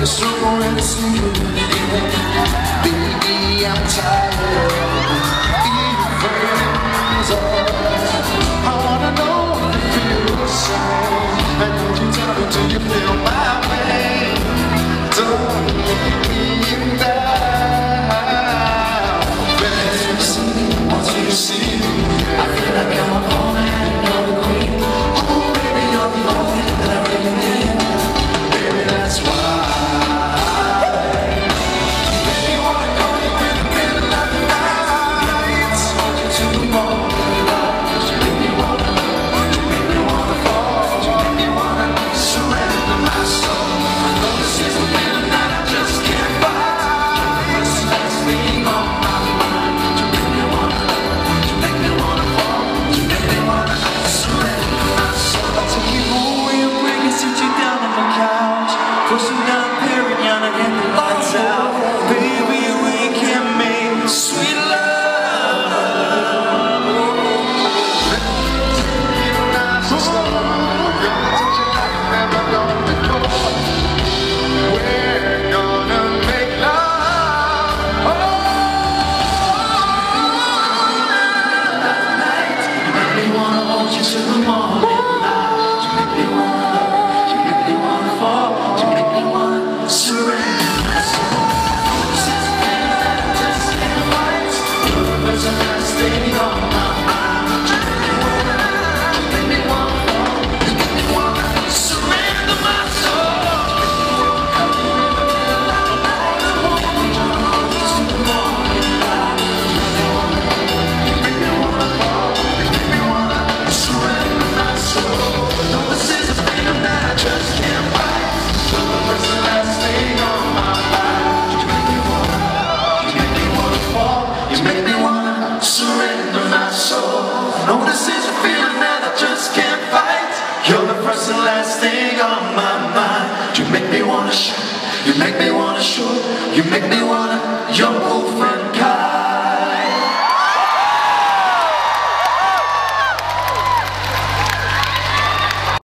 the song and the singing Baby, I'm tired Even are oh, I wanna know if you feel the same. And you can tell me do you feel my 什么？Notice is a feeling that I just can't fight. You're the first and last thing on my mind. You make me wanna shoot. You make me wanna shoot. You make me wanna.